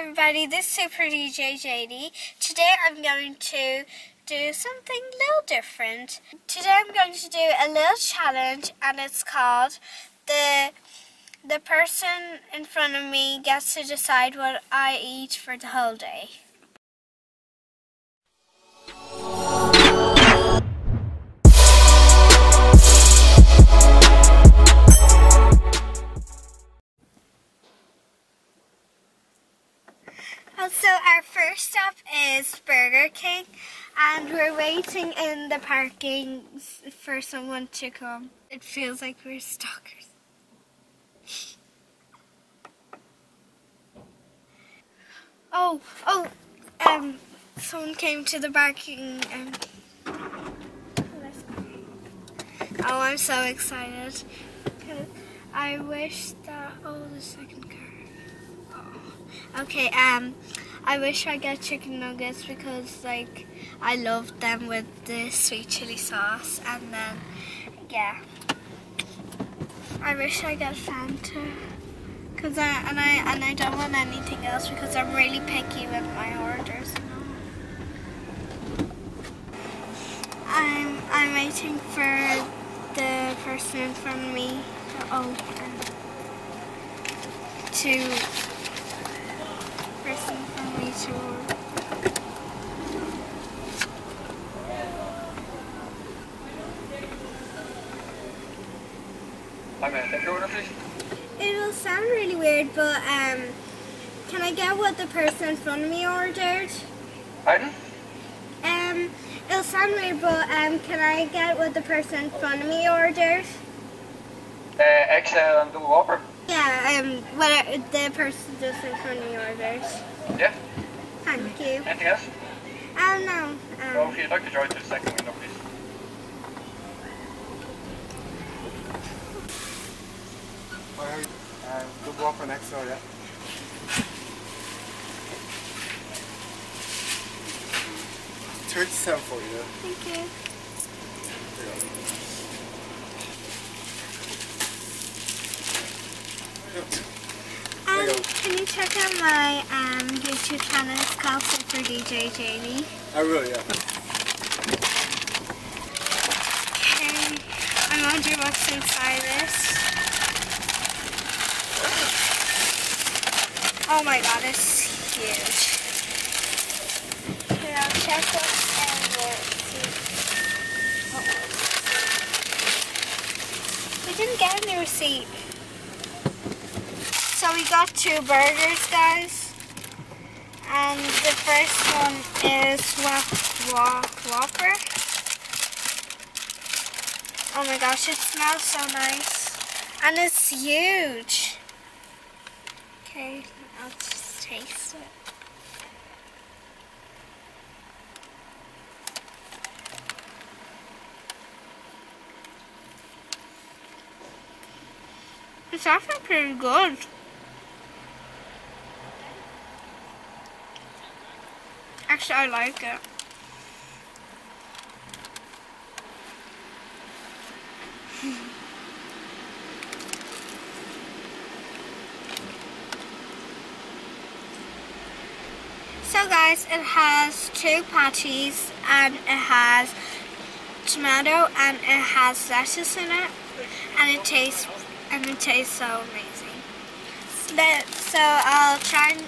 everybody, this is Super DJ JD. Today I'm going to do something a little different. Today I'm going to do a little challenge and it's called the the person in front of me gets to decide what I eat for the whole day. So our first stop is Burger King and we're waiting in the parking for someone to come. It feels like we're stalkers. Oh, oh, um, someone came to the parking um, Oh, I'm so excited. I wish that, oh, the second car. Oh. Okay, um, I wish I get chicken nuggets because like I love them with the sweet chili sauce and then yeah. I wish I got Fanta cuz I and I and I don't want anything else because I'm really picky with my orders. I'm I'm waiting for the person in front of me to open to me It will sound really weird, but um, can I get what the person in front of me ordered? Pardon? Um, it'll sound weird, but um, can I get what the person in front of me ordered? Uh, XL and double whopper. Yeah, um, what the person just in front of you orders. Yeah. Thank you. Anything else? Um, no. Um, well, if you'd like to drive to the second window, please. Alright, uh, double whopper next door, yeah. Thirty-seven for you. Thank you. Um, can you check out my um, YouTube channel? It's called Super DJ JD. I will, yeah. Okay, I wonder what's inside this. Oh my god, it's huge. Here, I'll check what's in the receipt. We didn't get any receipt. We got two burgers, guys. And the first one is Whop Whopper. Oh my gosh, it smells so nice. And it's huge. Okay, I'll just taste it. It's actually pretty good. Actually, I like it. so guys, it has two patties and it has tomato and it has lettuce in it and it tastes and it tastes so amazing. So I'll try and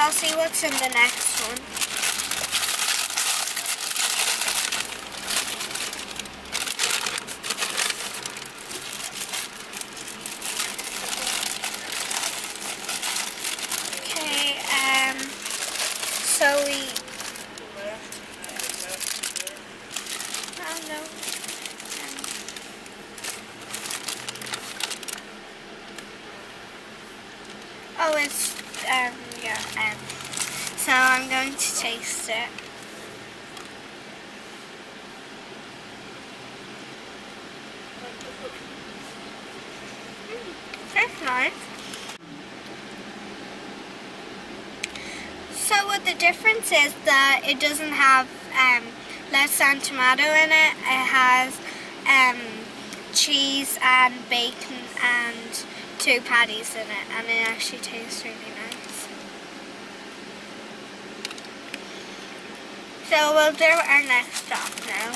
I'll see what's in the next one. Okay, um, so we, oh no, um, oh it's, um, yeah, um, so I'm going to taste it. That's nice. So what the difference is that it doesn't have um, lettuce and tomato in it. It has um, cheese and bacon and two patties in it and it actually tastes really nice. So we'll do our next stop now.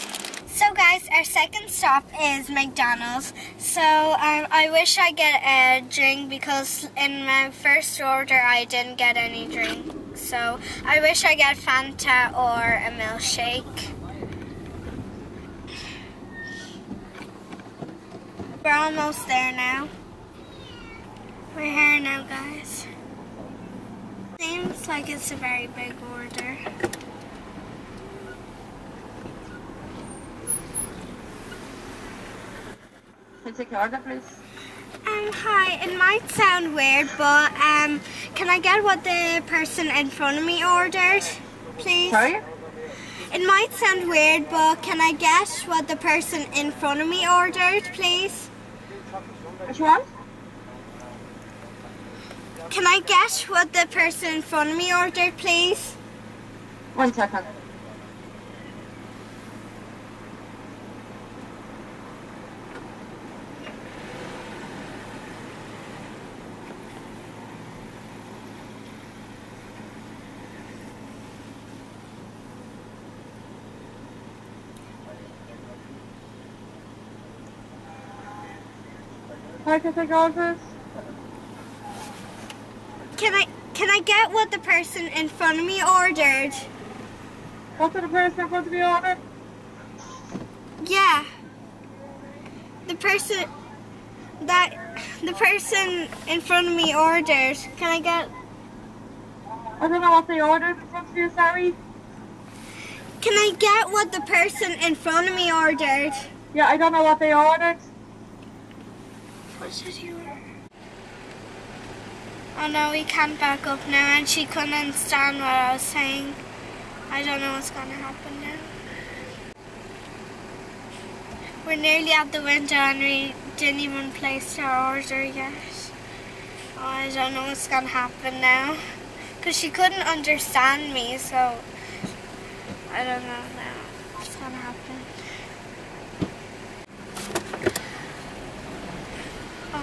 So guys, our second stop is McDonald's. So um, I wish I get a drink because in my first order I didn't get any drink. So I wish I get Fanta or a milkshake. We're almost there now. We're here now, guys. Seems like it's a very big order. Can I take your order, please? Um, hi, it might sound weird, but um, can I get what the person in front of me ordered, please? Sorry? It might sound weird, but can I get what the person in front of me ordered, please? Which one? Can I get what the person in front of me ordered, please? One second. Hi, can I order? Can I get what the person in front of me ordered? What did the person want to be ordered? Yeah. The person that the person in front of me ordered. Can I get I don't know what they ordered in front of you, sorry. Can I get what the person in front of me ordered? Yeah, I don't know what they ordered. Oh no, we can't back up now and she couldn't understand what I was saying. I don't know what's gonna happen now. We're nearly at the window and we didn't even place our order yet. Oh, I don't know what's gonna happen now. Because she couldn't understand me, so I don't know now what's gonna happen.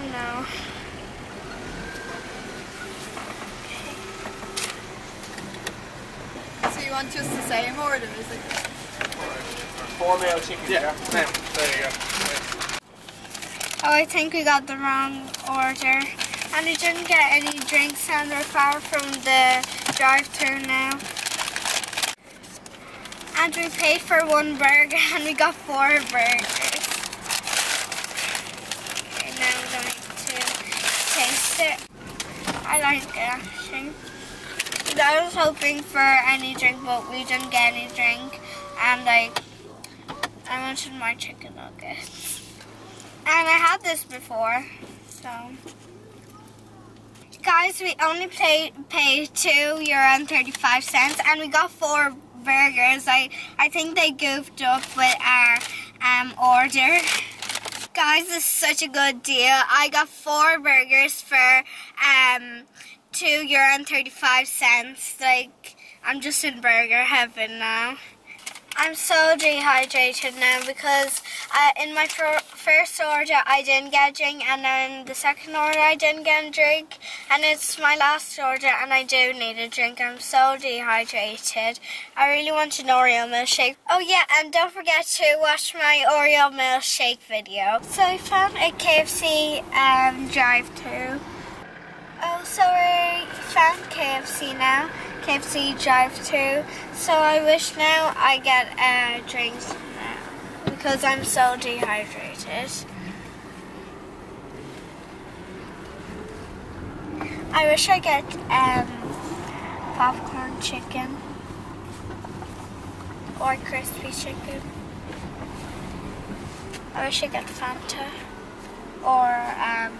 Oh no. So you want just the same order, is it? Four meal chicken, yeah. Yeah. There you go. Oh, I think we got the wrong order. And we didn't get any drinks and we're far from the drive-thru now. And we paid for one burger and we got four burgers. Okay, now we're going to taste it. I like it actually. I was hoping for any drink but we didn't get any drink. And like, I wanted my chicken nuggets. And I had this before, so. Guys, we only paid paid two euro and thirty five cents, and we got four burgers. I I think they goofed up with our um order. Guys, this is such a good deal. I got four burgers for um two euro and thirty five cents. Like I'm just in burger heaven now. I'm so dehydrated now because uh, in my fir- first order I didn't get a drink and then the second order I didn't get a drink and it's my last order and I do need a drink. I'm so dehydrated. I really want an Oreo milkshake. Oh yeah, and don't forget to watch my Oreo milkshake video. So I found a KFC um, drive-thru. Oh, so we found KFC now. KFC drive-thru. So I wish now I get a drink because I'm so dehydrated. I wish I get um, popcorn chicken or crispy chicken. I wish I get Fanta or um,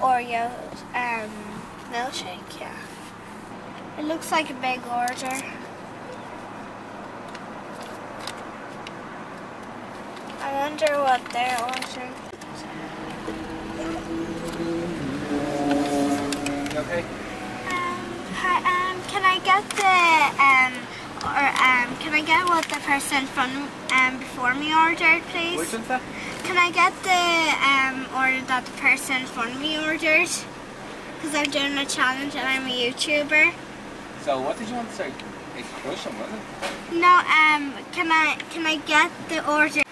Oreo um, milkshake. Yeah. It looks like a big order. I wonder what they're ordering. Okay. Um, hi, um, can I get the, um, or, um, can I get what the person from, um, before me ordered, please? Which one's that? Can I get the, um, order that the person from me ordered? Because I'm doing a challenge and I'm a YouTuber. So, what did you want to say? It's crushing, wasn't it? No, um, can I can I get the order?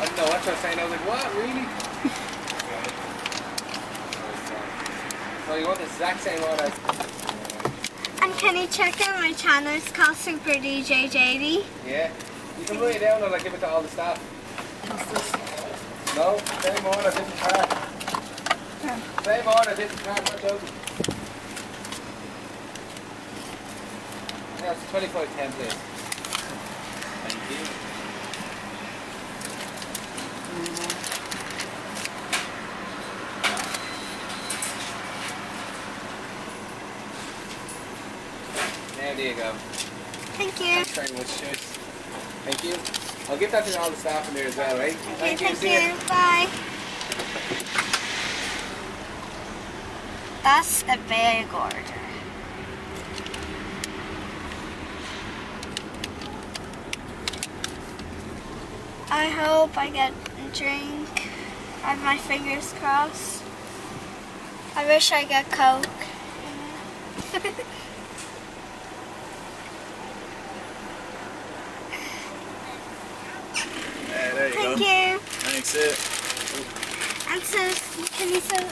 I don't know what I was saying. I was like, what, really? so you want the exact same one as... And can you check out my channel? It's called Super DJ JD. Yeah. You can write it down and I'll give it to all the staff. No, same order, different card. Same order, different card, not joking. Yeah, it's 25 10 please. Thank you. There you go. Thank you. Much, cheers. Thank you. I'll give that to all the staff in there as well, right? Okay, thank see ya. you. Bye. That's a big order. I hope I get a drink. I have my fingers crossed. I wish I got Coke. Yeah, there you Thank go. Thanks, it. And so, can you say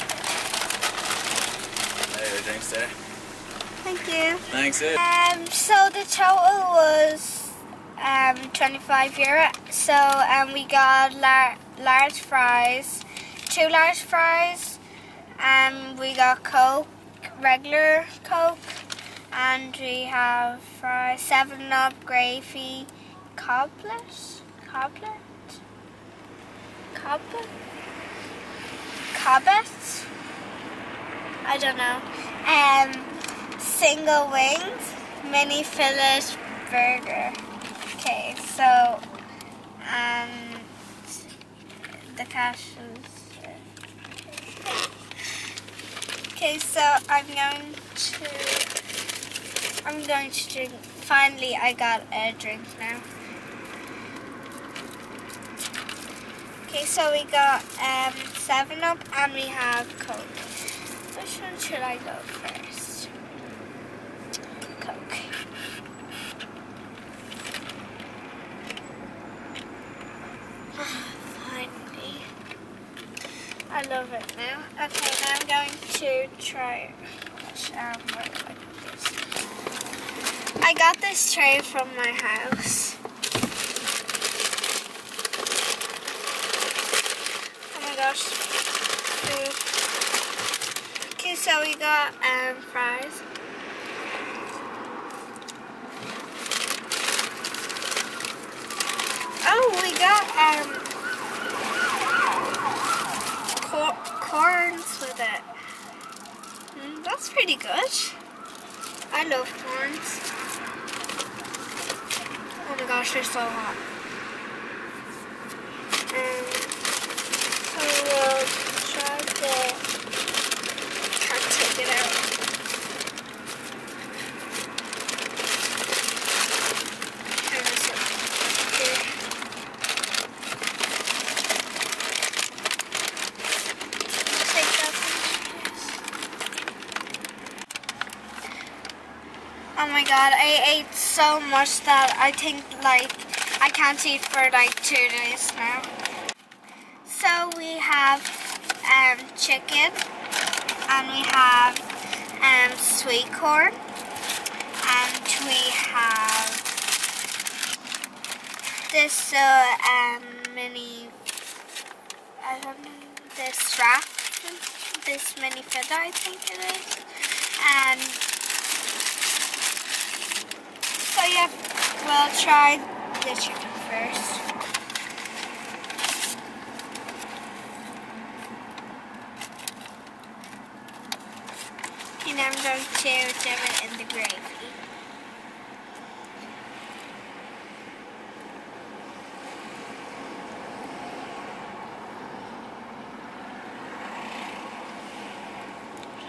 There, drinks there. thank you? Thanks, it. Um, so the total was um 25 euro. So um we got lar- large fries, two large fries, and we got Coke, regular Coke, and we have fries, Seven Up gravy, coblet, coblet, coblet, cobbet. I don't know. Um, single wings, mini fillet burger. Okay, so and the cash is. Okay, so I'm going to. I'm going to drink. Finally, I got a drink now. Okay, so we got um, Seven Up and we have Coke. Which one should I go first? Coke. Finally. I love it now. Okay, now I'm going to try. Um? I got this tray from my house. Oh my gosh. Food. Okay, so we got um, fries. Oh, we got um cor- corns with it. Mm, that's pretty good. I love corns. Oh my gosh, they're so hot. Um, so we'll try the can't take it out. How does it here? Take that one, yes. Oh my god, I ate so much that I think like I can't eat for like two days now. So we have um, chicken and we have um, sweet corn and we have this uh, um, mini I don't know this wrap this mini feather I think it is and so yeah we'll try the chicken first and I'm going to dip it in the gravy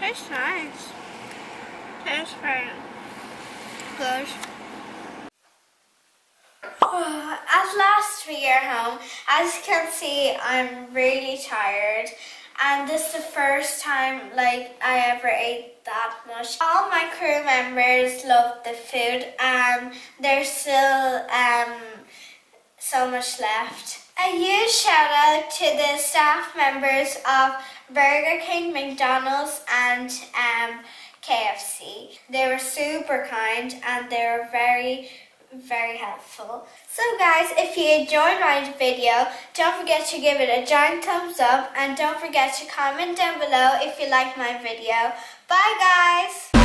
Tastes nice. Tastes very good. Are home. As you can see, I'm really tired. and this is the first time like I ever ate that much. All my crew members loved the food, and there's still um, so much left. A huge shout out to the staff members of Burger King, McDonald's, and um, KFC. They were super kind and they were very, very helpful. So guys, if you enjoyed my video, don't forget to give it a giant thumbs up and don't forget to comment down below if you like my video. Bye guys!